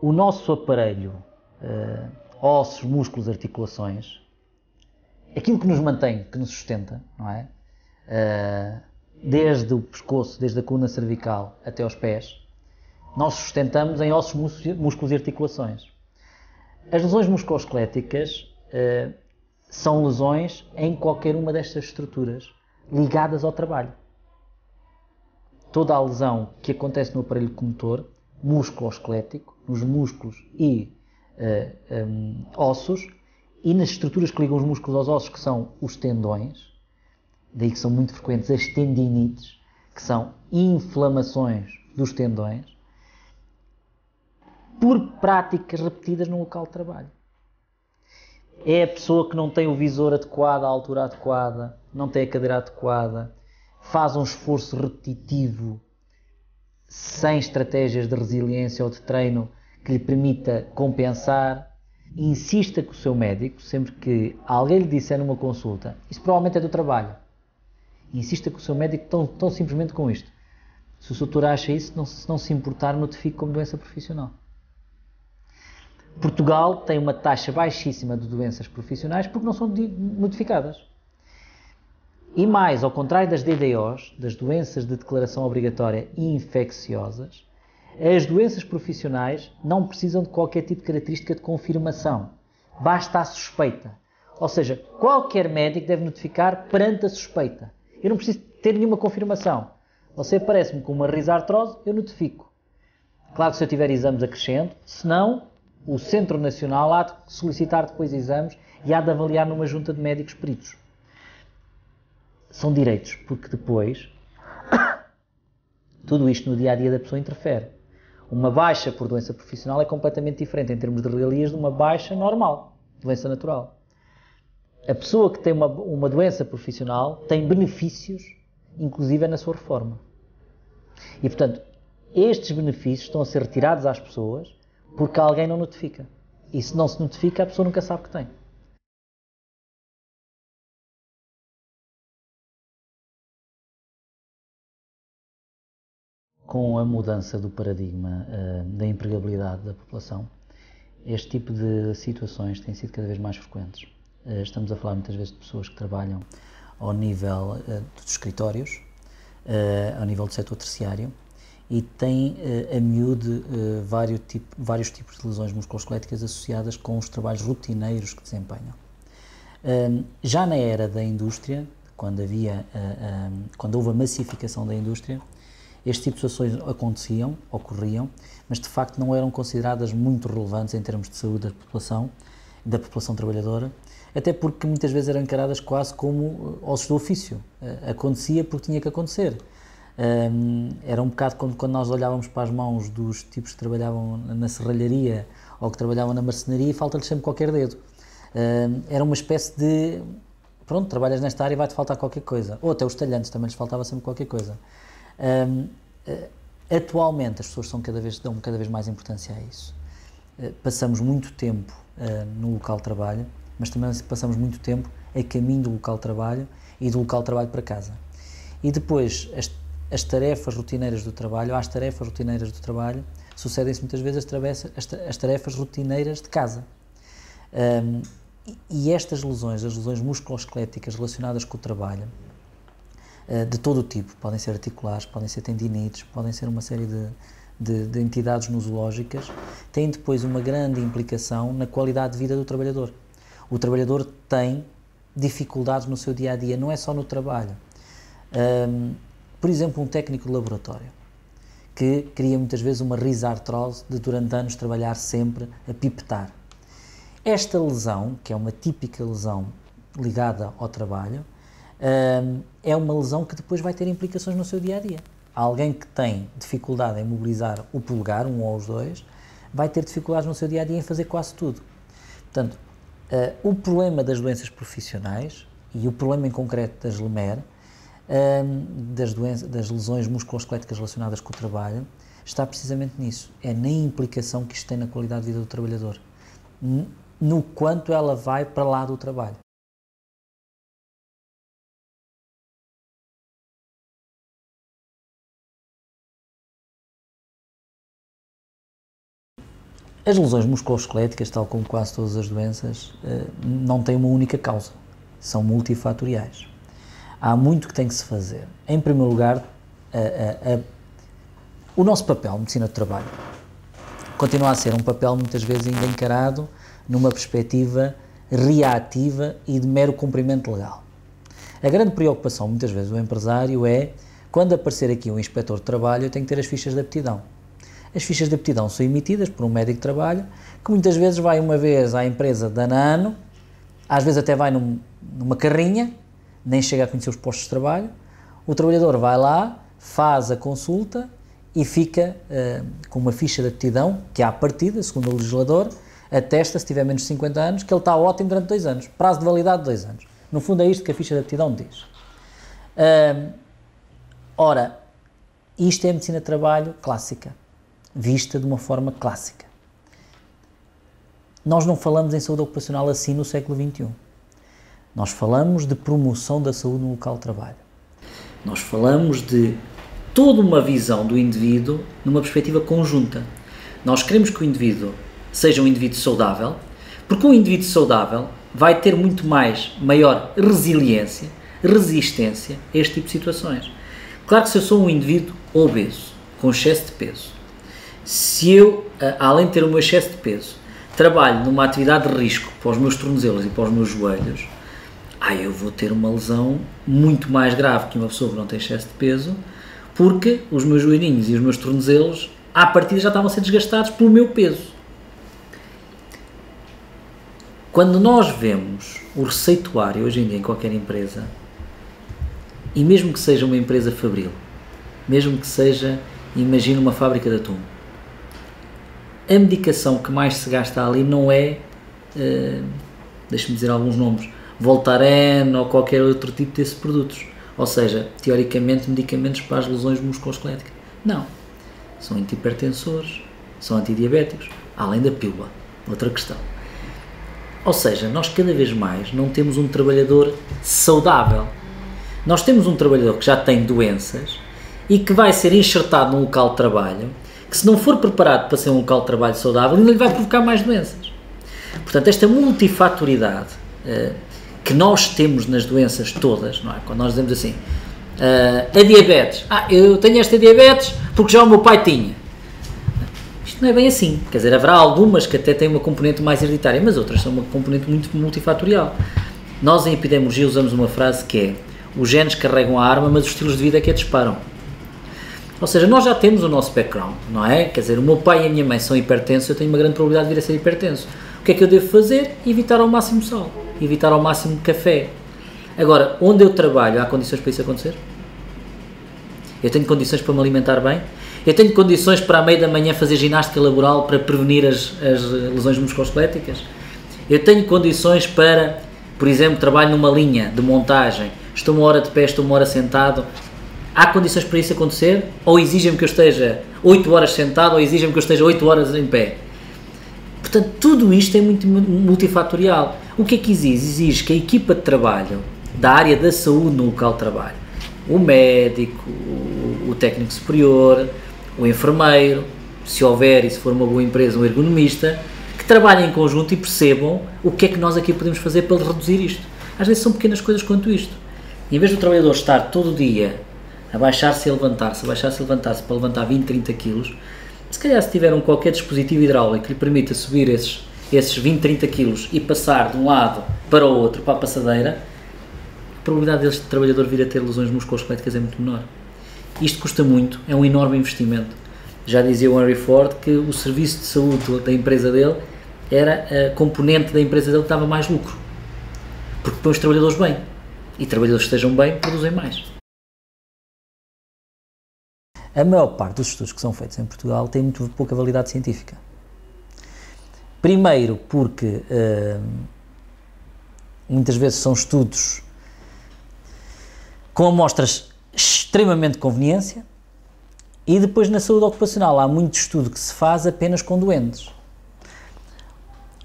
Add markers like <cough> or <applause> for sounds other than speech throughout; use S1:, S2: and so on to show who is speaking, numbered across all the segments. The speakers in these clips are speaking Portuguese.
S1: o nosso aparelho, uh, ossos, músculos, articulações, aquilo que nos mantém, que nos sustenta, não é? Uh, desde o pescoço, desde a coluna cervical até aos pés, nós sustentamos em ossos, músculos e articulações. As lesões musculoesqueléticas uh, são lesões em qualquer uma destas estruturas ligadas ao trabalho. Toda a lesão que acontece no aparelho comotor, músculo-esquelético, nos músculos e uh, eh, um, ossos, e nas estruturas que ligam os músculos aos ossos, que são os tendões, daí que são muito frequentes as tendinites, que são inflamações dos tendões, por práticas repetidas no local de trabalho. É a pessoa que não tem o visor adequado, a altura adequada, não tem a cadeira adequada, faz um esforço repetitivo sem estratégias de resiliência ou de treino que lhe permita compensar. Insista com o seu médico, sempre que alguém lhe disser numa consulta, isso provavelmente é do trabalho. Insista com o seu médico tão, tão simplesmente com isto. Se o doutor acha isso, não, se não se importar, notifique como doença profissional. Portugal tem uma taxa baixíssima de doenças profissionais porque não são notificadas. E mais, ao contrário das DDOs, das doenças de declaração obrigatória infecciosas, as doenças profissionais não precisam de qualquer tipo de característica de confirmação. Basta a suspeita. Ou seja, qualquer médico deve notificar perante a suspeita. Eu não preciso ter nenhuma confirmação. Você aparece-me com uma risartrose, eu notifico. Claro que se eu tiver exames acrescento, se não, o Centro Nacional há de solicitar depois exames e há de avaliar numa junta de médicos peritos. São direitos, porque depois <coughs> tudo isto no dia a dia da pessoa interfere. Uma baixa por doença profissional é completamente diferente em termos de regalias de uma baixa normal, doença natural. A pessoa que tem uma, uma doença profissional tem benefícios, inclusive na sua reforma. E portanto, estes benefícios estão a ser retirados às pessoas porque alguém não notifica. E se não se notifica, a pessoa nunca sabe que tem. Com a mudança do paradigma uh, da empregabilidade da população, este tipo de situações têm sido cada vez mais frequentes. Uh, estamos a falar muitas vezes de pessoas que trabalham ao nível uh, dos escritórios, ao nível do setor terciário, e uh, a miúde vários, tipo, vários tipos de lesões musculoesqueléticas associadas com os trabalhos rotineiros que desempenham. Uh, já na era da indústria, quando, havia, uh, quando houve a massificação da indústria, este tipo de situações aconteciam, ocorriam, mas de facto não eram consideradas muito relevantes em termos de saúde da população, da população trabalhadora, até porque muitas vezes eram encaradas quase como ossos do ofício. acontecia porque tinha que acontecer era um bocado quando, quando nós olhávamos para as mãos dos tipos que trabalhavam na serralharia ou que trabalhavam na marcenaria falta-lhes sempre qualquer dedo. Era uma espécie de. Pronto, trabalhas nesta área e vai-te faltar qualquer coisa. Ou até os talhantes também lhes faltava sempre qualquer coisa. Um, atualmente as pessoas são cada vez, dão cada vez mais importância a isso. Uh, passamos muito tempo uh, no local de trabalho, mas também passamos muito tempo a caminho do local de trabalho e do local de trabalho para casa. E depois, as as tarefas rotineiras do trabalho, às tarefas rotineiras do trabalho, sucedem-se muitas vezes as, as tarefas rotineiras de casa. Um, e estas lesões, as lesões musculoesqueléticas relacionadas com o trabalho, de todo o tipo, podem ser articulares, podem ser tendinites, podem ser uma série de, de, de entidades nosológicas, têm depois uma grande implicação na qualidade de vida do trabalhador. O trabalhador tem dificuldades no seu dia a dia, não é só no trabalho. Um, por exemplo, um técnico de laboratório que cria muitas vezes uma risartrose de durante anos trabalhar sempre a pipetar. Esta lesão, que é uma típica lesão ligada ao trabalho, hum, é uma lesão que depois vai ter implicações no seu dia a dia. Alguém que tem dificuldade em mobilizar o polegar, um ou os dois, vai ter dificuldades no seu dia a dia em fazer quase tudo. Portanto, uh, o problema das doenças profissionais e o problema em concreto das LEMER das, doenças, das lesões musculoesqueléticas relacionadas com o trabalho está precisamente nisso. É na implicação que isto tem na qualidade de vida do trabalhador. No quanto ela vai para lá do trabalho. As lesões musculoesqueléticas, tal como quase todas as doenças, eh, não têm uma única causa, são multifatoriais. Há muito que tem que se fazer. Em primeiro lugar, a, a, a, o nosso papel, medicina do trabalho, continua a ser um papel muitas vezes ainda encarado numa perspectiva reativa e de mero cumprimento legal. A grande preocupação, muitas vezes, do empresário é quando aparecer aqui um inspetor de trabalho, eu tenho que ter as fichas de aptidão. As fichas de aptidão são emitidas por um médico de trabalho que muitas vezes vai uma vez à empresa de ano a ano, às vezes até vai num, numa carrinha, nem chega a conhecer os postos de trabalho. O trabalhador vai lá, faz a consulta e fica uh, com uma ficha de aptidão, que à partida, segundo o legislador, atesta, se tiver menos de 50 anos, que ele está ótimo durante dois anos. Prazo de validade de dois anos. No fundo é isto que a ficha de aptidão diz. Uh, ora, isto é medicina de trabalho clássica vista de uma forma clássica. Nós não falamos em saúde ocupacional assim no século XXI. Nós falamos de promoção da saúde no local de trabalho. Nós falamos de toda uma visão do indivíduo numa perspectiva conjunta. Nós queremos que o indivíduo seja um indivíduo saudável, porque um indivíduo saudável vai ter muito mais, maior resiliência, resistência a este tipo de situações. Claro que se eu sou um indivíduo obeso, com excesso de peso, se eu, além de ter o meu excesso de peso, trabalho numa atividade de risco para os meus tornozelos e para os meus joelhos, aí eu vou ter uma lesão muito mais grave que uma pessoa que não tem excesso de peso, porque os meus joelhinhos e os meus tornozelos, à partida, já estavam a ser desgastados pelo meu peso. Quando nós vemos o receituário hoje em dia em qualquer empresa, e mesmo que seja uma empresa fabril, mesmo que seja, imagina uma fábrica de atum, a medicação que mais se gasta ali não é, uh, deixa-me dizer alguns nomes, Voltaren ou qualquer outro tipo desses produtos. Ou seja, teoricamente, medicamentos para as lesões musculoesqueléticas. Não. São antihipertensores, são antidiabéticos, além da pílula. Outra questão. Ou seja, nós cada vez mais não temos um trabalhador saudável. Nós temos um trabalhador que já tem doenças e que vai ser enxertado num local de trabalho que se não for preparado para ser um local de trabalho saudável, ainda lhe vai provocar mais doenças. Portanto, esta multifatoridade uh, que nós temos nas doenças todas, não é? Quando nós dizemos assim, uh, a diabetes, ah, eu tenho esta diabetes porque já o meu pai tinha. Isto não é bem assim. Quer dizer, haverá algumas que até têm uma componente mais hereditária, mas outras são uma componente muito multifatorial. Nós em epidemiologia usamos uma frase que é os genes carregam a arma, mas os estilos de vida é que a disparam. Ou seja, nós já temos o nosso background, não é? Quer dizer, o meu pai e a minha mãe são hipertensos, eu tenho uma grande probabilidade de vir a ser hipertenso. O que é que eu devo fazer? Evitar ao máximo sal, evitar ao máximo café. Agora, onde eu trabalho, há condições para isso acontecer? Eu tenho condições para me alimentar bem? Eu tenho condições para à meia da manhã fazer ginástica laboral para prevenir as, as lesões musculoesqueléticas? Eu tenho condições para, por exemplo, trabalho numa linha de montagem, estou uma hora de pé, estou uma hora sentado, há condições para isso acontecer? Ou exigem-me que eu esteja 8 horas sentado ou exigem-me que eu esteja 8 horas em pé? Portanto, tudo isto é muito multifatorial. O que é que exige? Exige que a equipa de trabalho da área da saúde no local de trabalho, o médico, o, técnico superior, o enfermeiro, se houver e se for uma boa empresa, um ergonomista, que trabalhem em conjunto e percebam o que é que nós aqui podemos fazer para reduzir isto. Às vezes são pequenas coisas quanto isto. Em vez do trabalhador estar todo o dia abaixar-se e levantar-se, abaixar-se e levantar-se para levantar 20, 30 quilos, se calhar se tiver um qualquer dispositivo hidráulico que lhe permita subir esses, esses 20, 30 quilos e passar de um lado para o outro, para a passadeira, a probabilidade deste trabalhador vir a ter lesões musculoesqueléticas é muito menor. Isto custa muito, é um enorme investimento. Já dizia o Henry Ford que o serviço de saúde da empresa dele era a componente da empresa dele que dava mais lucro. Porque põe os trabalhadores bem. E trabalhadores que estejam bem produzem mais. A maior parte dos estudos que são feitos em Portugal têm muito pouca validade científica. Primeiro, porque uh, muitas vezes são estudos com amostras extremamente conveniência e depois na saúde ocupacional há muito estudo que se faz apenas com doentes.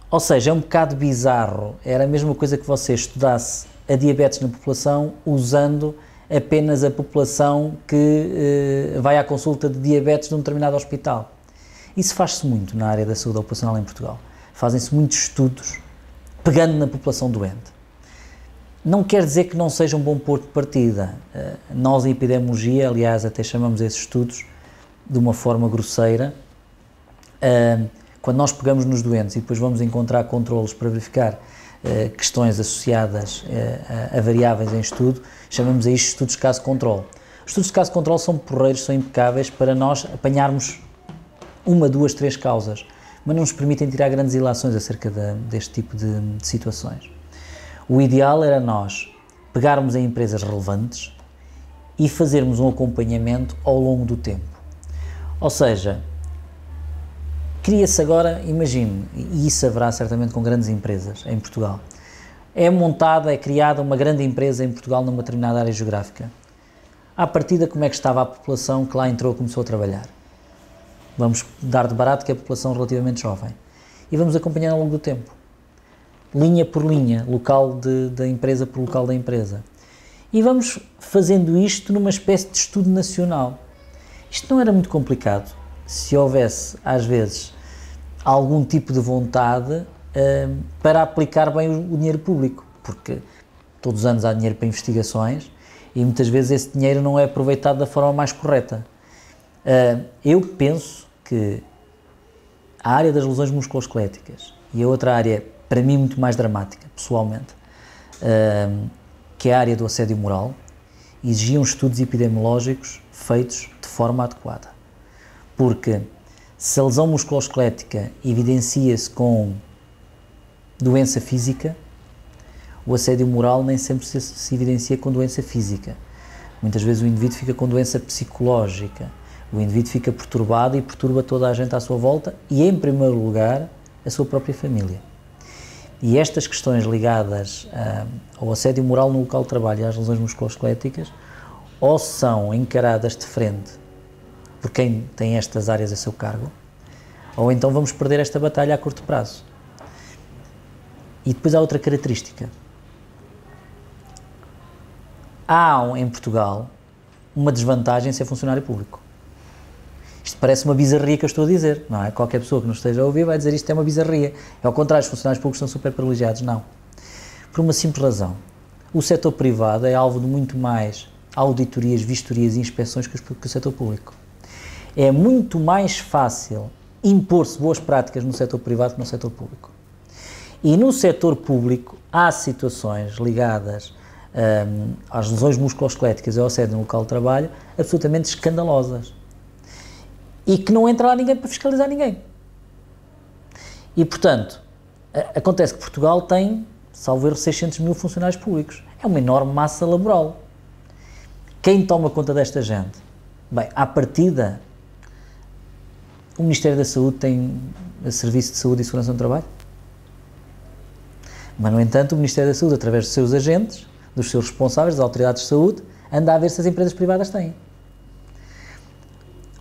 S1: Ou seja, é um bocado bizarro. Era a mesma coisa que você estudasse a diabetes na população usando apenas a população que uh, vai à consulta de diabetes num determinado hospital. Isso faz-se muito na área da saúde ocupacional em Portugal. Fazem-se muitos estudos pegando na população doente. Não quer dizer que não seja um bom ponto de partida. Eh, nós, em epidemiologia, aliás, até chamamos esses estudos de uma forma grosseira. Eh, quando nós pegamos nos doentes e depois vamos encontrar controlos para verificar eh, questões associadas a variáveis em estudo, chamamos a isto estudos de caso-controle. Os estudos de caso-controle são porreiros, são impecáveis para nós apanharmos uma, duas, três causas, mas não nos permitem tirar grandes ilações acerca de, deste tipo de, de situações. O ideal era nós pegarmos em empresas relevantes e fazermos um acompanhamento ao longo do tempo. Ou seja, cria-se agora, imagine, e isso haverá certamente com grandes empresas em Portugal, é montada, é criada uma grande empresa em Portugal numa determinada área geográfica. À partida, como é que estava a população que lá entrou e começou a trabalhar? Vamos dar de barato que é a população relativamente jovem. E vamos acompanhando ao longo do tempo linha por linha, local de, da empresa por local da empresa. E vamos fazendo isto numa espécie de estudo nacional. Isto não era muito complicado se houvesse, às vezes, algum tipo de vontade uh, para aplicar bem o, o dinheiro público, porque todos os anos há dinheiro para investigações e muitas vezes esse dinheiro não é aproveitado da forma mais correta. Uh, eu penso que a área das lesões musculoesqueléticas e a outra área para mim muito mais dramática, pessoalmente, uh, que é a área do assédio moral, exigiam estudos epidemiológicos feitos de forma adequada. Porque se a lesão musculoesquelética evidencia-se com doença física, o assédio moral nem sempre se, se, evidencia com doença física. Muitas vezes o indivíduo fica com doença psicológica, o indivíduo fica perturbado e perturba toda a gente à sua volta e, em primeiro lugar, a sua própria família. E estas questões ligadas uh, ao assédio moral no local de trabalho e às lesões musculoesqueléticas ou são encaradas de frente por quem tem estas áreas a seu cargo, ou então vamos perder esta batalha a curto prazo. E depois há outra característica. Há em Portugal uma desvantagem em ser funcionário público. Isto parece uma bizarria que eu estou a dizer, não é? Qualquer pessoa que nos esteja a ouvir vai dizer isto é uma bizarria. É ao contrário, os funcionários públicos são super privilegiados. Não. Por uma simples razão. O setor privado é alvo de muito mais auditorias, vistorias e inspeções que o setor público. É muito mais fácil impor-se boas práticas no setor privado que no setor público. E no setor público há situações ligadas um, às lesões musculoesqueléticas e ao assédio no local de trabalho absolutamente escandalosas e que não entra lá ninguém para fiscalizar ninguém. E, portanto, acontece que Portugal tem, salvo erro, 600 mil funcionários públicos. É uma enorme massa laboral. Quem toma conta desta gente? Bem, à partida, o Ministério da Saúde tem Serviço de Saúde e Segurança no Trabalho. Mas, no entanto, o Ministério da Saúde, através dos seus agentes, dos seus responsáveis, das autoridades de saúde, anda a ver se as empresas privadas têm.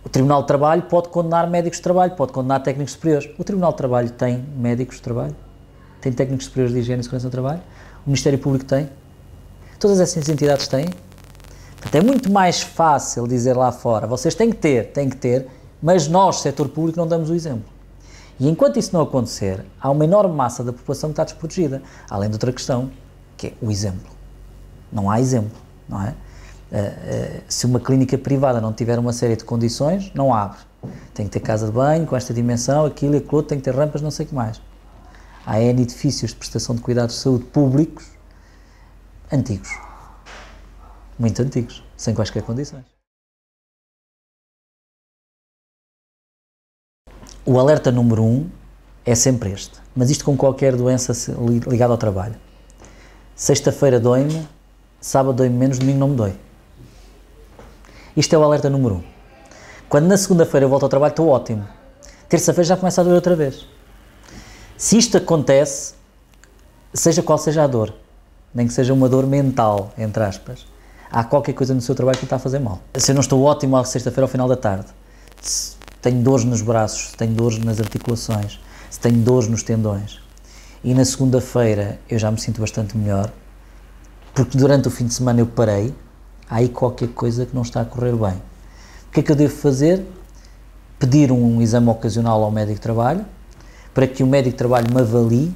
S1: O Tribunal de Trabalho pode condenar médicos de trabalho, pode condenar técnicos superiores. O Tribunal de Trabalho tem médicos de trabalho, tem técnicos superiores de higiene e segurança do trabalho, o Ministério Público tem, todas essas entidades têm. Portanto, é muito mais fácil dizer lá fora, vocês têm que ter, têm que ter, mas nós, setor público, não damos o exemplo. E enquanto isso não acontecer, há uma enorme massa da população que está desprotegida. Além de outra questão, que é o exemplo. Não há exemplo, não é? Eh, eh, se uma clínica privada não tiver uma série de condições, não abre. Tem que ter casa de banho com esta dimensão, aquilo e aquilo, tem que ter rampas, não sei o que mais. Há N edifícios de prestação de cuidados de saúde públicos antigos. Muito antigos, sem quaisquer condições. O alerta número um é sempre este, mas isto com qualquer doença ligada ao trabalho. Sexta-feira dói-me, sábado dói-me menos, domingo não me dói. Isto é o alerta número um. Quando na segunda-feira eu volto ao trabalho, estou ótimo. Terça-feira já começa a doer outra vez. Se isto acontece, seja qual seja a dor, nem que seja uma dor mental, entre aspas, há qualquer coisa no seu trabalho que está a fazer mal. Se eu não estou ótimo à sexta-feira ao final da tarde, tenho dores nos braços, se tenho dores nas articulações, se tenho dores nos tendões, e na segunda-feira eu já me sinto bastante melhor, porque durante o fim de semana eu parei, há aí qualquer coisa que não está a correr bem. O que é que eu devo fazer?
S2: pedir um exame ocasional ao médico de trabalho, para que o médico de trabalho me avalie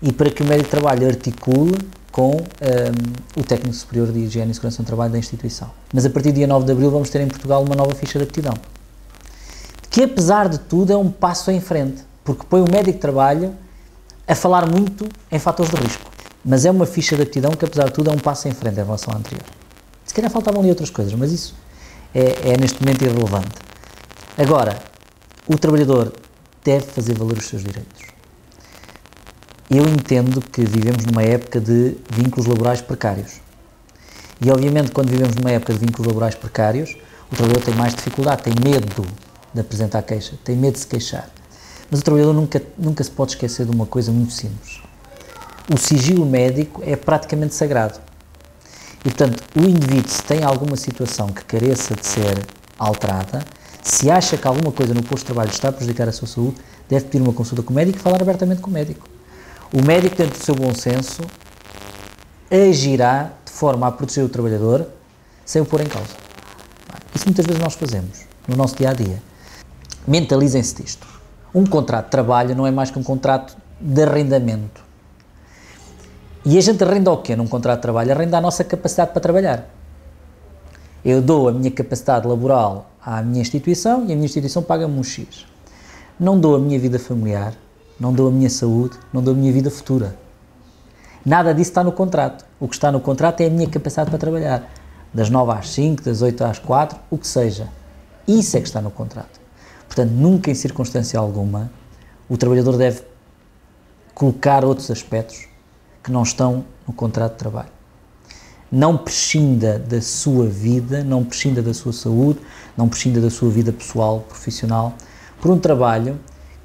S2: e para que o médico de trabalho articule com um, o técnico superior de higiene e segurança no trabalho da instituição. Mas a partir do dia 9 de abril vamos ter em Portugal uma nova ficha de aptidão, que apesar de tudo é um passo em frente, porque põe o médico de trabalho a falar muito em fatores de risco. Mas é uma ficha de aptidão que apesar de tudo é um passo em frente em relação à anterior. Se calhar faltavam ali outras coisas, mas isso é, é neste momento irrelevante. Agora, o trabalhador deve fazer valer os seus direitos. Eu entendo que vivemos numa época de vínculos laborais precários. E obviamente, quando vivemos numa época de vínculos laborais precários, o trabalhador tem mais dificuldade, tem medo de apresentar queixa, tem medo de se queixar. Mas o trabalhador nunca, nunca se pode esquecer de uma coisa muito simples. O sigilo médico é praticamente sagrado. E, portanto, o indivíduo, se tem alguma situação que careça de ser alterada, se acha que alguma coisa no posto de trabalho está a prejudicar a sua saúde, deve pedir uma consulta com o médico e falar abertamente com o médico. O médico, dentro do seu bom senso, agirá de forma a proteger o trabalhador sem o pôr em causa. Isso muitas vezes nós fazemos no nosso dia a dia. Mentalizem-se disto. Um contrato de trabalho não é mais que um contrato de arrendamento. E a gente arrenda o quê num contrato de trabalho? Arrenda a nossa capacidade para trabalhar. Eu dou a minha capacidade laboral à minha instituição e a minha instituição paga-me um X. Não dou a minha vida familiar, não dou a minha saúde, não dou a minha vida futura. Nada disso está no contrato. O que está no contrato é a minha capacidade para trabalhar. Das 9 às 5, das 8 às 4, o que seja. Isso é que está no contrato. Portanto, nunca em circunstância alguma o trabalhador deve colocar outros aspectos que não estão no contrato de trabalho não prescinda da sua vida, não prescinda da sua saúde, não prescinda da sua vida pessoal, profissional, por um trabalho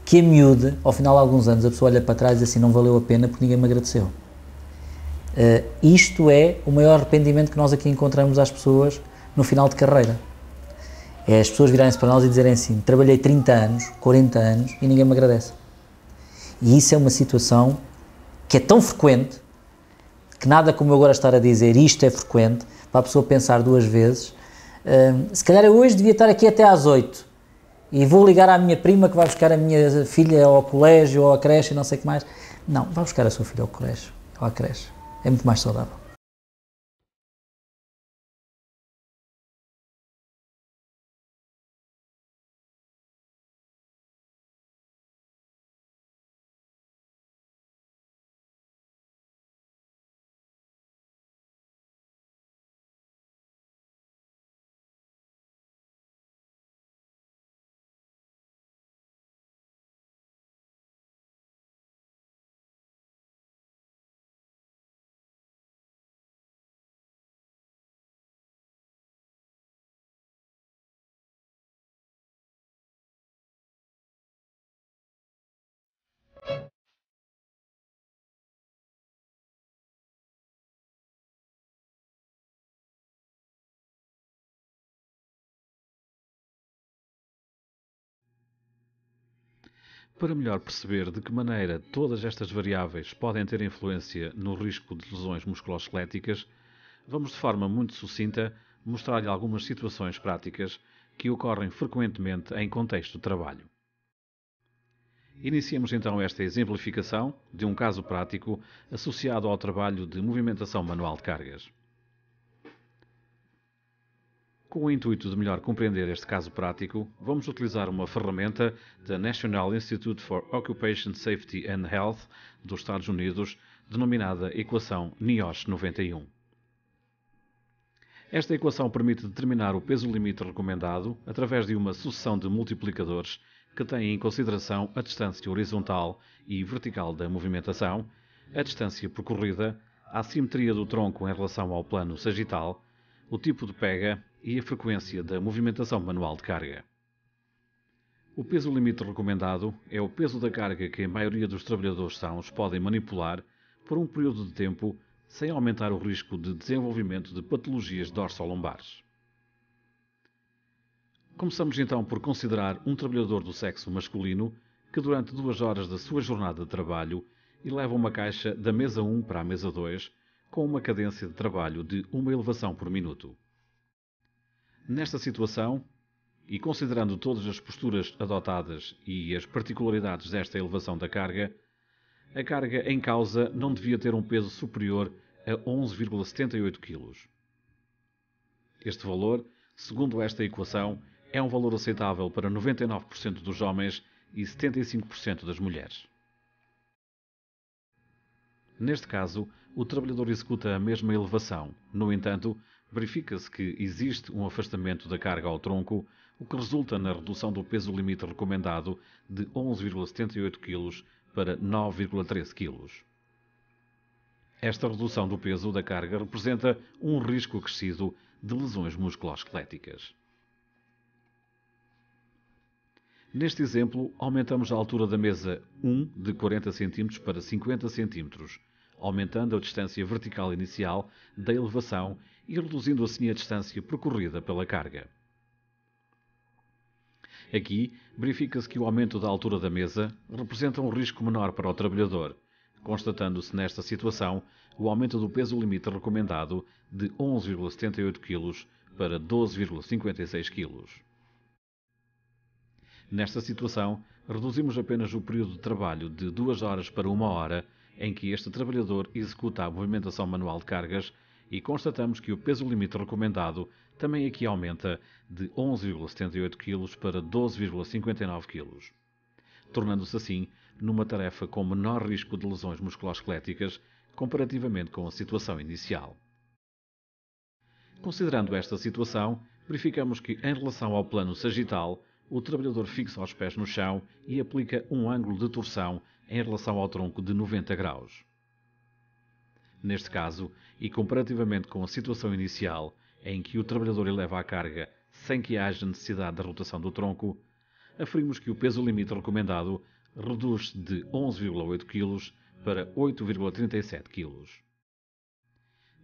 S2: que a miúde, ao final de alguns anos, a pessoa olha para trás e diz assim, não valeu a pena porque ninguém me agradeceu. Uh, isto é o maior arrependimento que nós aqui encontramos às pessoas no final de carreira. É as pessoas virarem-se para nós e dizerem assim, trabalhei 30 anos, 40 anos e ninguém me agradece. E isso é uma situação que é tão frequente que nada como eu agora estar a dizer isto é frequente, para a pessoa pensar duas vezes. Uh, se calhar eu hoje devia estar aqui até às 8 e vou ligar à minha prima que vai buscar a minha filha ao colégio ou à creche e não sei o que mais. Não, vai buscar a sua filha ao colégio ou à creche. É muito mais saudável.
S3: Para melhor perceber de que maneira todas estas variáveis podem ter influência no risco de lesões musculoesqueléticas, vamos de forma muito sucinta mostrar-lhe algumas situações práticas que ocorrem frequentemente em contexto de trabalho. Iniciemos então esta exemplificação de um caso prático associado ao trabalho de movimentação manual de cargas. Com o intuito de melhor compreender este caso prático, vamos utilizar uma ferramenta da National Institute for Occupation Safety and Health dos Estados Unidos, denominada Equação NIOSH 91. Esta equação permite determinar o peso limite recomendado através de uma sucessão de multiplicadores que têm em consideração a distância horizontal e vertical da movimentação, a distância percorrida, a assimetria do tronco em relação ao plano sagital, o tipo de pega e a frequência da movimentação manual de carga. O peso limite recomendado é o peso da carga que a maioria dos trabalhadores sãos podem manipular por um período de tempo sem aumentar o risco de desenvolvimento de patologias dorsolombares. Começamos então por considerar um trabalhador do sexo masculino que durante duas horas da sua jornada de trabalho eleva uma caixa da mesa 1 para a mesa 2 com uma cadência de trabalho de uma elevação por minuto. Nesta situação, e considerando todas as posturas adotadas e as particularidades desta elevação da carga, a carga em causa não devia ter um peso superior a 11,78 kg. Este valor, segundo esta equação, é um valor aceitável para 99% dos homens e 75% das mulheres. Neste caso, o trabalhador executa a mesma elevação. No entanto, verifica-se que existe um afastamento da carga ao tronco, o que resulta na redução do peso limite recomendado de 11,78 kg para 9,13 kg. Esta redução do peso da carga representa um risco acrescido de lesões musculoesqueléticas. Neste exemplo, aumentamos a altura da mesa 1 de 40 cm para 50 cm, aumentando a distância vertical inicial da elevação e reduzindo assim a distância percorrida pela carga. Aqui, verifica-se que o aumento da altura da mesa representa um risco menor para o trabalhador, constatando-se nesta situação o aumento do peso limite recomendado de 11,78 kg para 12,56 kg. Nesta situação, reduzimos apenas o período de trabalho de 2 horas para 1 hora em que este trabalhador executa a movimentação manual de cargas e constatamos que o peso limite recomendado também aqui aumenta de 11,78 kg para 12,59 kg, tornando-se assim numa tarefa com menor risco de lesões musculoesqueléticas comparativamente com a situação inicial. Considerando esta situação, verificamos que, em relação ao plano sagital, o trabalhador fixa os pés no chão e aplica um ângulo de torção em relação ao tronco de 90 graus. Neste caso, e comparativamente com a situação inicial, em que o trabalhador eleva a carga sem que haja necessidade da rotação do tronco, aferimos que o peso limite recomendado reduz de 11,8 kg para 8,37 kg.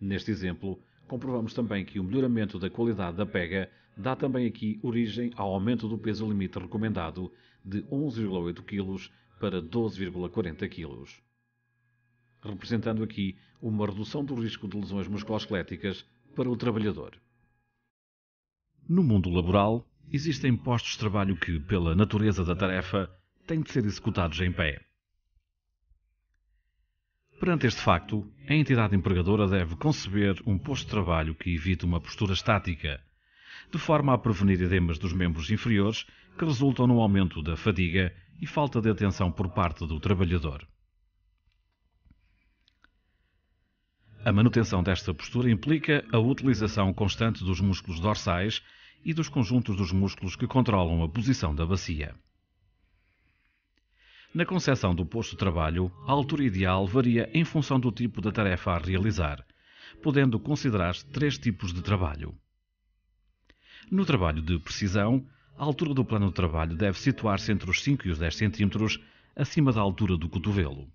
S3: Neste exemplo, comprovamos também que o melhoramento da qualidade da pega dá também aqui origem ao aumento do peso limite recomendado de 11,8 kg para 12,40 kg, representando aqui uma redução do risco de lesões musculoesqueléticas para o trabalhador. No mundo laboral, existem postos de trabalho que, pela natureza da tarefa, têm de ser executados em pé. Perante este facto, a entidade empregadora deve conceber um posto de trabalho que evite uma postura estática, de forma a prevenir edemas dos membros inferiores que resultam no aumento da fadiga e falta de atenção por parte do trabalhador. A manutenção desta postura implica a utilização constante dos músculos dorsais e dos conjuntos dos músculos que controlam a posição da bacia. Na concepção do posto de trabalho, a altura ideal varia em função do tipo de tarefa a realizar, podendo considerar-se três tipos de trabalho. No trabalho de precisão, a altura do plano de trabalho deve situar-se entre os 5 e os 10 cm acima da altura do cotovelo.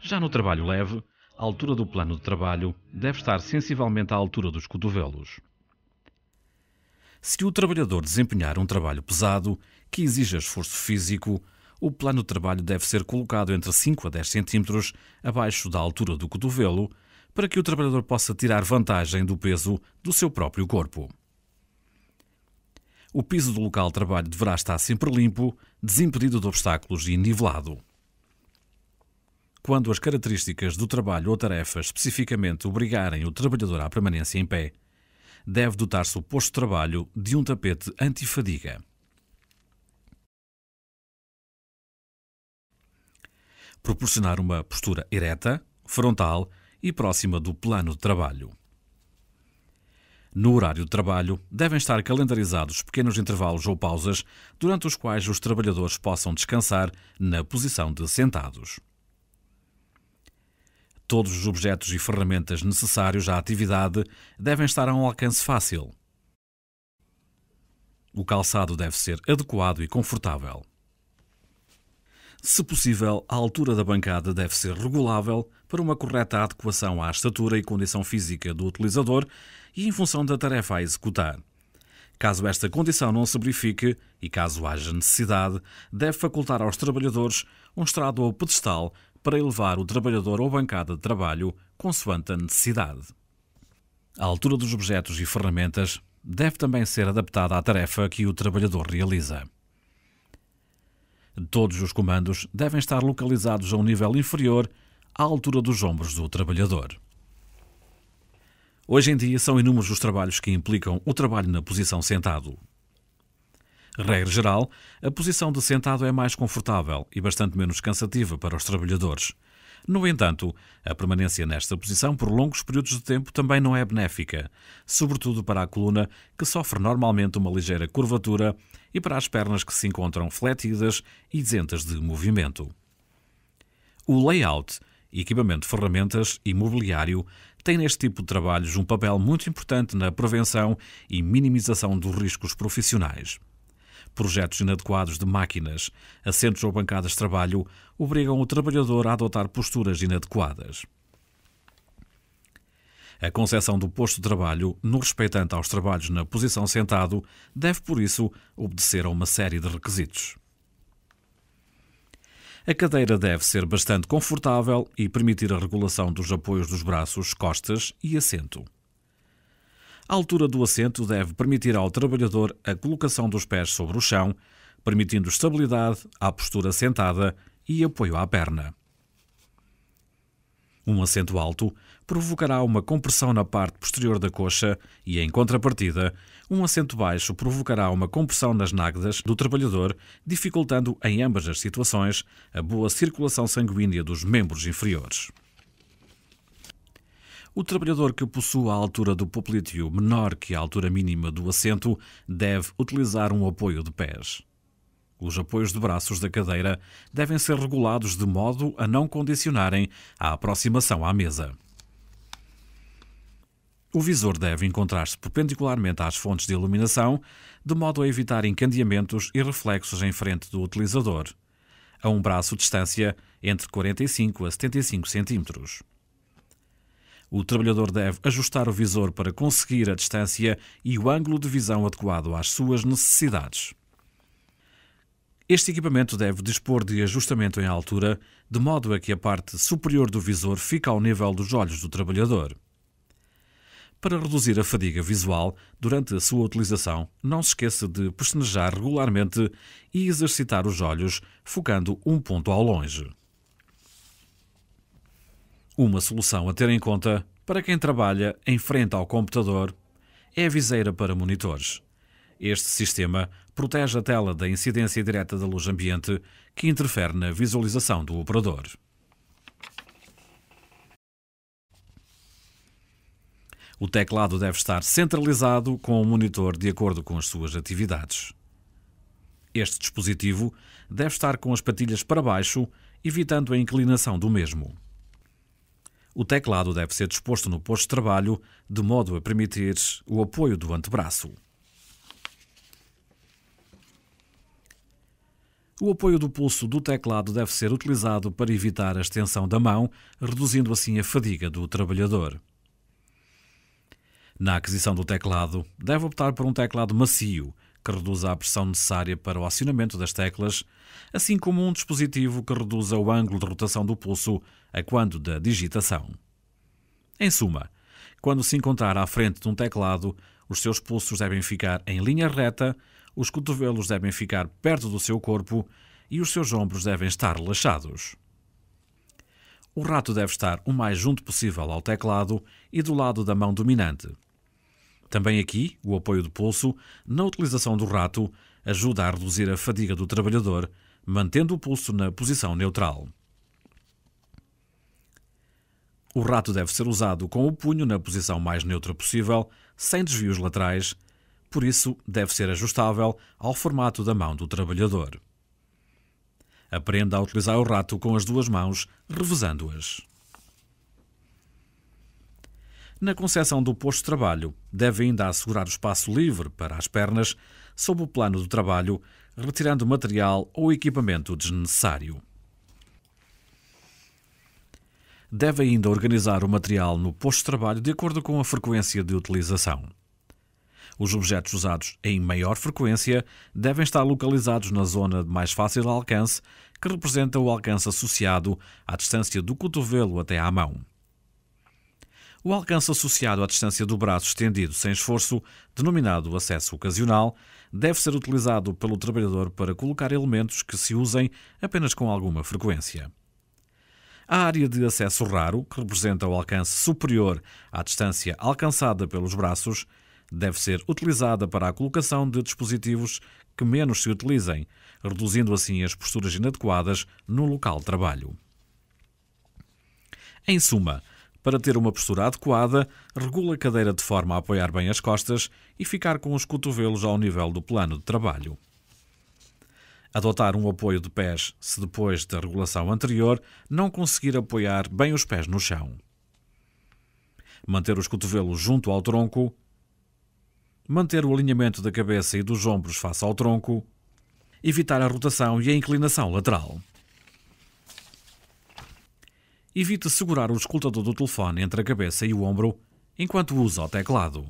S3: Já no trabalho leve, a altura do plano de trabalho deve estar sensivelmente à altura dos cotovelos. Se o trabalhador desempenhar um trabalho pesado, que exija esforço físico, o plano de trabalho deve ser colocado entre 5 a 10 cm abaixo da altura do cotovelo, para que o trabalhador possa tirar vantagem do peso do seu próprio corpo. O piso do local de trabalho deverá estar sempre limpo, desimpedido de obstáculos e nivelado. Quando as características do trabalho ou tarefa especificamente obrigarem o trabalhador à permanência em pé, deve dotar-se o posto de trabalho de um tapete antifadiga. Proporcionar uma postura ereta, frontal e próxima do plano de trabalho. No horário de trabalho, devem estar calendarizados pequenos intervalos ou pausas durante os quais os trabalhadores possam descansar na posição de sentados. Todos os objetos e ferramentas necessários à atividade devem estar a um alcance fácil. O calçado deve ser adequado e confortável. Se possível, a altura da bancada deve ser regulável para uma correta adequação à estatura e condição física do utilizador e em função da tarefa a executar. Caso esta condição não se verifique e caso haja necessidade, deve facultar aos trabalhadores um estrado ou pedestal para elevar o trabalhador ou bancada de trabalho consoante a necessidade. A altura dos objetos e ferramentas deve também ser adaptada à tarefa que o trabalhador realiza. Todos os comandos devem estar localizados a um nível inferior à altura dos ombros do trabalhador. Hoje em dia são inúmeros os trabalhos que implicam o trabalho na posição sentado. Regra geral, a posição de sentado é mais confortável e bastante menos cansativa para os trabalhadores. No entanto, a permanência nesta posição por longos períodos de tempo também não é benéfica, sobretudo para a coluna, que sofre normalmente uma ligeira curvatura, e para as pernas que se encontram fletidas e isentas de movimento. O layout, equipamento ferramentas e mobiliário tem neste tipo de trabalhos um papel muito importante na prevenção e minimização dos riscos profissionais. Projetos inadequados de máquinas, assentos ou bancadas de trabalho obrigam o trabalhador a adotar posturas inadequadas. A concepção do posto de trabalho, no respeitante aos trabalhos na posição sentado, deve, por isso, obedecer a uma série de requisitos. A cadeira deve ser bastante confortável e permitir a regulação dos apoios dos braços, costas e assento. A altura do assento deve permitir ao trabalhador a colocação dos pés sobre o chão, permitindo estabilidade à postura sentada e apoio à perna. Um assento alto provocará uma compressão na parte posterior da coxa e, em contrapartida, um assento baixo provocará uma compressão nas nádegas do trabalhador, dificultando, em ambas as situações, a boa circulação sanguínea dos membros inferiores. O trabalhador que possua a altura do poplíteo menor que a altura mínima do assento deve utilizar um apoio de pés. Os apoios de braços da cadeira devem ser regulados de modo a não condicionarem a aproximação à mesa. O visor deve encontrar-se perpendicularmente às fontes de iluminação, de modo a evitar encandeamentos e reflexos em frente do utilizador, a um braço de distância entre 45 a 75 centímetros. O trabalhador deve ajustar o visor para conseguir a distância e o ângulo de visão adequado às suas necessidades. Este equipamento deve dispor de ajustamento em altura, de modo a que a parte superior do visor fique ao nível dos olhos do trabalhador. Para reduzir a fadiga visual durante a sua utilização, não se esqueça de pestanejar regularmente e exercitar os olhos, focando um ponto ao longe. Uma solução a ter em conta para quem trabalha em frente ao computador é a viseira para monitores. Este sistema protege a tela da incidência direta da luz ambiente que interfere na visualização do operador. O teclado deve estar centralizado com o monitor de acordo com as suas atividades. Este dispositivo deve estar com as patilhas para baixo, evitando a inclinação do mesmo. O teclado deve ser disposto no posto de trabalho de modo a permitir o apoio do antebraço. O apoio do pulso do teclado deve ser utilizado para evitar a extensão da mão, reduzindo assim a fadiga do trabalhador. Na aquisição do teclado, deve optar por um teclado macio, que reduza a pressão necessária para o acionamento das teclas, assim como um dispositivo que reduza o ângulo de rotação do pulso a quando da digitação. Em suma, quando se encontrar à frente de um teclado, os seus pulsos devem ficar em linha reta, os cotovelos devem ficar perto do seu corpo e os seus ombros devem estar relaxados. O rato deve estar o mais junto possível ao teclado e do lado da mão dominante. Também aqui, o apoio do pulso, na utilização do rato, ajuda a reduzir a fadiga do trabalhador, mantendo o pulso na posição neutral. O rato deve ser usado com o punho na posição mais neutra possível, sem desvios laterais, por isso deve ser ajustável ao formato da mão do trabalhador. Aprenda a utilizar o rato com as duas mãos, revezando-as. Na concessão do posto de trabalho, deve ainda assegurar o espaço livre para as pernas sob o plano do trabalho, retirando material ou equipamento desnecessário. Deve ainda organizar o material no posto de trabalho de acordo com a frequência de utilização. Os objetos usados em maior frequência devem estar localizados na zona de mais fácil alcance, que representa o alcance associado à distância do cotovelo até à mão. O alcance associado à distância do braço estendido sem esforço, denominado acesso ocasional, deve ser utilizado pelo trabalhador para colocar elementos que se usem apenas com alguma frequência. A área de acesso raro, que representa o alcance superior à distância alcançada pelos braços, deve ser utilizada para a colocação de dispositivos que menos se utilizem, reduzindo assim as posturas inadequadas no local de trabalho. Em suma, para ter uma postura adequada, regula a cadeira de forma a apoiar bem as costas e ficar com os cotovelos ao nível do plano de trabalho. Adotar um apoio de pés se depois da regulação anterior não conseguir apoiar bem os pés no chão. Manter os cotovelos junto ao tronco. Manter o alinhamento da cabeça e dos ombros face ao tronco. Evitar a rotação e a inclinação lateral. Evite segurar o escutador do telefone entre a cabeça e o ombro enquanto usa o teclado.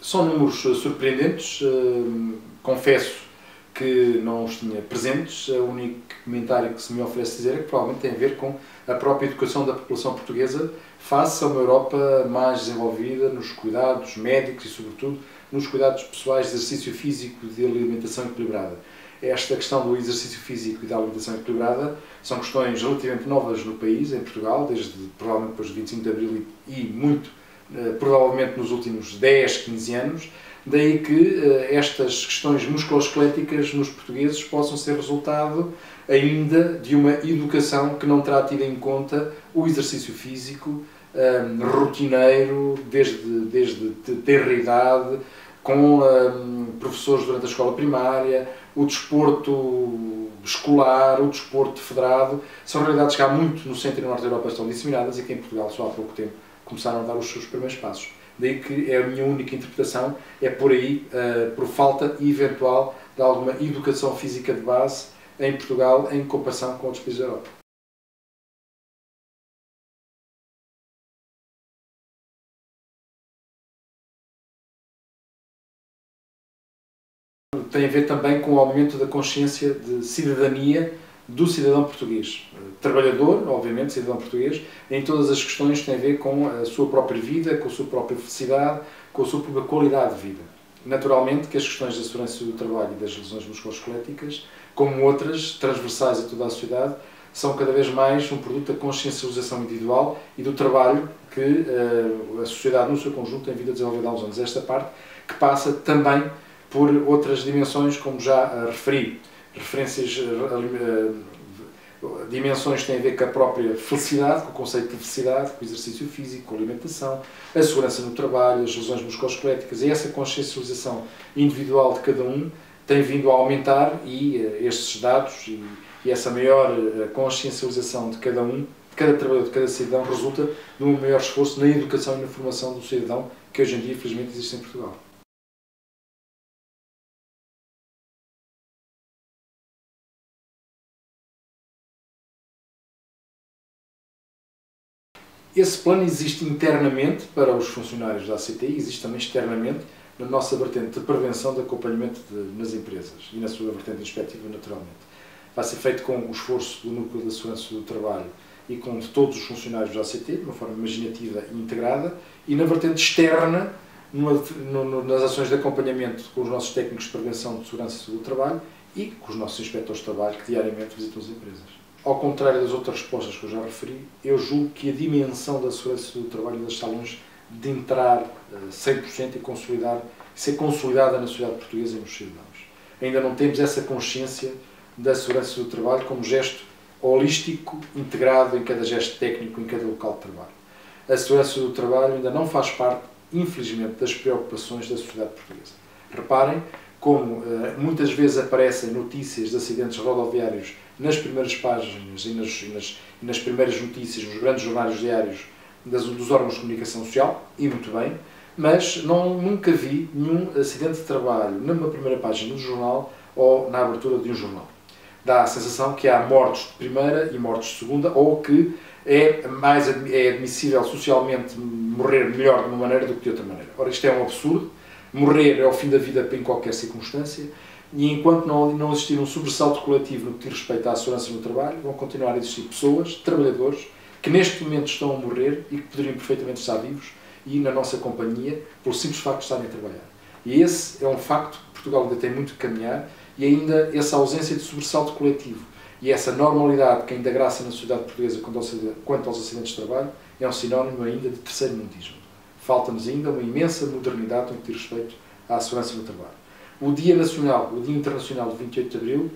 S1: São números eh, surpreendentes, eh, confesso que não os tinha presentes. O único comentário que se me oferece dizer é que provavelmente tem a ver com a própria educação da população portuguesa face a uma Europa mais desenvolvida nos cuidados médicos e, sobretudo, nos cuidados pessoais de exercício físico e de alimentação equilibrada. Esta questão do exercício físico e da alimentação equilibrada são questões relativamente novas no país, em Portugal, desde provavelmente depois do 25 de Abril e muito eh, provavelmente nos últimos 10, 15 anos, daí que eh, estas questões musculoesqueléticas nos portugueses possam ser resultado ainda de uma educação que não terá tido em conta o exercício físico um, rotineiro, desde, desde ter idade, com um, professores durante a escola primária, o desporto escolar, o desporto federado, são realidades que há muito no centro e no norte da Europa estão disseminadas e que em Portugal só há pouco tempo começaram a dar os seus primeiros passos. Daí que é a minha única interpretação, é por aí, uh, por falta eventual de alguma educação física de base em Portugal em comparação com outros países da Europa. Tem a ver também com o aumento da consciência de cidadania do cidadão português. Trabalhador, obviamente, cidadão português, em todas as questões que têm a ver com a sua própria vida, com a sua própria felicidade, com a sua própria qualidade de vida. Naturalmente que as questões da segurança do trabalho e das lesões musculoesqueléticas como outras, transversais a toda a sociedade, são cada vez mais um produto da consciencialização individual e do trabalho que uh, a sociedade no seu conjunto tem vindo a desenvolver há uns anos. Esta parte que passa também por outras dimensões, como já referi, referências, uh, dimensões que têm a ver com a própria felicidade, com o conceito de felicidade, com o exercício físico, com a alimentação, a segurança no trabalho, as lesões musculoesqueléticas e essa consciencialização individual de cada um tem vindo a aumentar e uh, estes dados e, e essa maior consciencialização de cada um, de cada trabalhador, de cada cidadão, resulta de um maior esforço na educação e na formação do cidadão que hoje em dia, infelizmente, existe em Portugal. Esse plano existe internamente para os funcionários da ACTI, existe também externamente na nossa vertente de prevenção de acompanhamento de, nas empresas e na sua vertente inspectiva, naturalmente. Vai ser feito com o esforço do Núcleo da Segurança do Trabalho e com todos os funcionários da ACT, de uma forma imaginativa e integrada, e na vertente externa, numa, no, nas ações de acompanhamento com os nossos técnicos de prevenção de segurança do trabalho e com os nossos inspectores de trabalho que diariamente visitam as empresas. Ao contrário das outras respostas que eu já referi, eu julgo que a dimensão da segurança do trabalho das salões de entrar 100% eh, e consolidar, ser consolidada na sociedade portuguesa e nos cidadãos. Ainda não temos essa consciência da segurança do trabalho como gesto holístico, integrado em cada gesto técnico, em cada local de trabalho. A segurança do trabalho ainda não faz parte, infelizmente, das preocupações da sociedade portuguesa. Reparem como eh, muitas vezes aparecem notícias de acidentes rodoviários nas primeiras páginas e nas, e nas, e nas primeiras notícias, nos grandes jornais diários das, dos órgãos de comunicação social, e muito bem, mas não, nunca vi nenhum acidente de trabalho numa primeira página do jornal ou na abertura de um jornal. Dá a sensação que há mortes de primeira e mortes de segunda, ou que é mais é admissível socialmente morrer melhor de uma maneira do que de outra maneira. Ora, isto é um absurdo. Morrer é o fim da vida em qualquer circunstância e enquanto não, não existir um sobressalto coletivo no que diz respeito à segurança no trabalho, vão continuar a existir pessoas, trabalhadores, que neste momento estão a morrer e que poderiam perfeitamente estar vivos e na nossa companhia pelo simples facto de estarem a trabalhar. E esse é um facto que Portugal ainda tem muito que caminhar e ainda essa ausência de sobressalto coletivo e essa normalidade que ainda graça na sociedade portuguesa quanto aos acidentes de trabalho é um sinónimo ainda de terceiro mundismo. Falta-nos ainda uma imensa modernidade no que diz respeito à segurança no trabalho. O Dia Nacional, o Dia Internacional de 28 de Abril,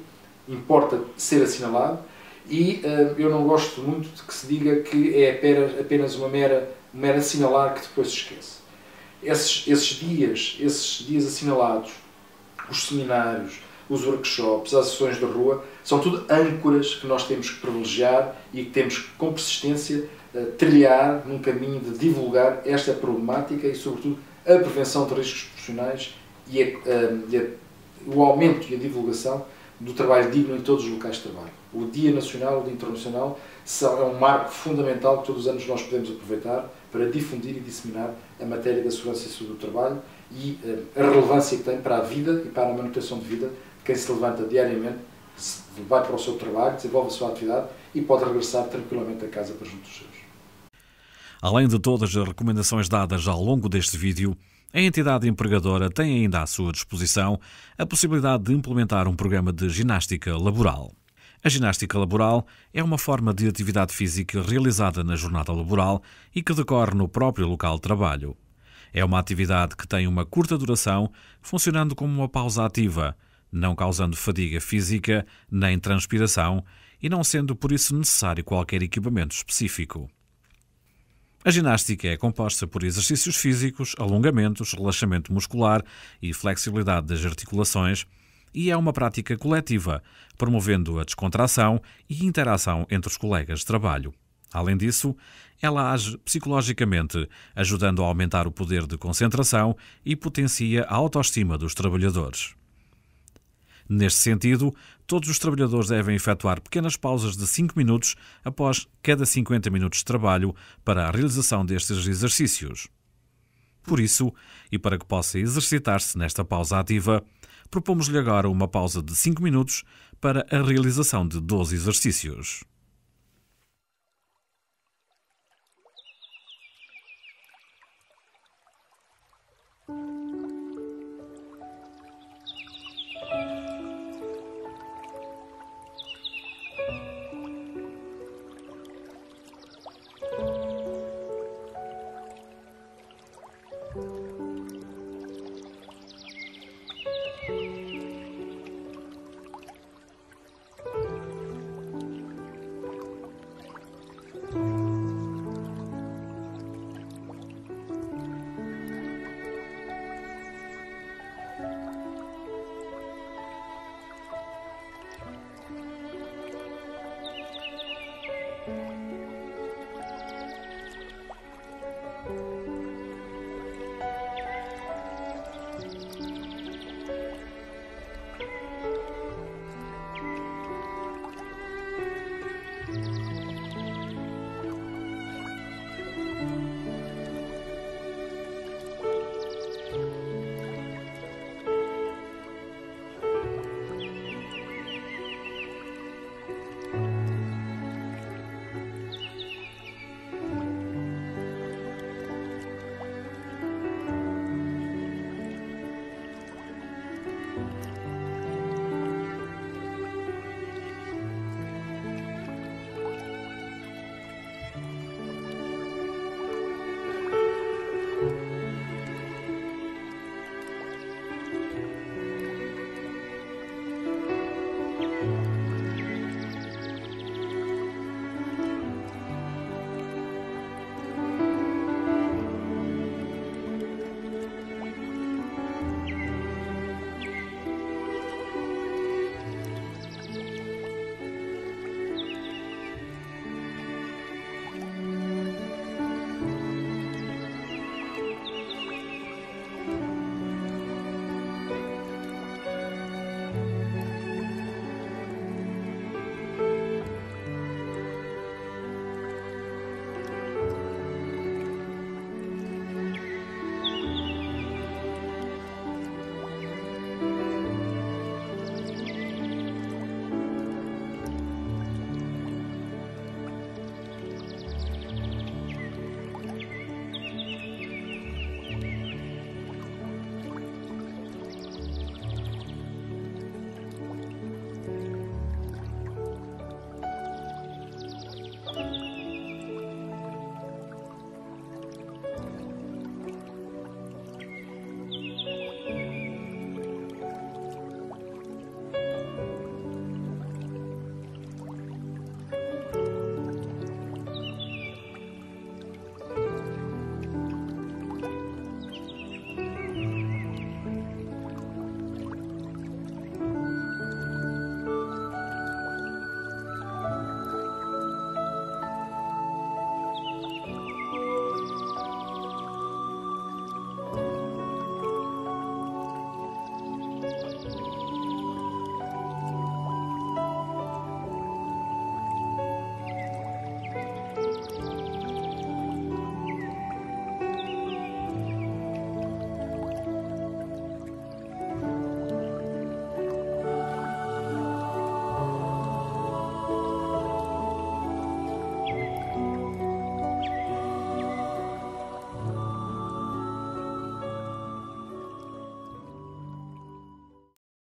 S1: importa ser assinalado e uh, eu não gosto muito de que se diga que é apenas uma mera, mera assinalar que depois se esquece. Esses, esses dias, esses dias assinalados, os seminários, os workshops, as ações de rua, são tudo âncoras que nós temos que privilegiar e que temos que, com persistência, uh, trilhar num caminho de divulgar esta problemática e, sobretudo, a prevenção de riscos profissionais e, a, uh, e a, o aumento e a divulgação do trabalho digno em todos os locais de trabalho. O Dia Nacional, o Dia Internacional, é um marco fundamental que todos os anos nós podemos aproveitar para difundir e disseminar a matéria da segurança e saúde do trabalho e uh, a relevância que tem para a vida e para a manutenção de vida de quem se levanta diariamente, vai para o seu trabalho, desenvolve a sua atividade e pode regressar tranquilamente a casa para junto dos seus.
S3: Além de todas as recomendações dadas ao longo deste vídeo, a entidade empregadora tem ainda à sua disposição a possibilidade de implementar um programa de ginástica laboral. A ginástica laboral é uma forma de atividade física realizada na jornada laboral e que decorre no próprio local de trabalho. É uma atividade que tem uma curta duração, funcionando como uma pausa ativa, não causando fadiga física nem transpiração e não sendo por isso necessário qualquer equipamento específico. A ginástica é composta por exercícios físicos, alongamentos, relaxamento muscular e flexibilidade das articulações e é uma prática coletiva, promovendo a descontração e interação entre os colegas de trabalho. Além disso, ela age psicologicamente, ajudando a aumentar o poder de concentração e potencia a autoestima dos trabalhadores. Neste sentido, todos os trabalhadores devem efetuar pequenas pausas de 5 minutos após cada 50 minutos de trabalho para a realização destes exercícios. Por isso, e para que possa exercitar-se nesta pausa ativa, propomos-lhe agora uma pausa de 5 minutos para a realização de 12 exercícios.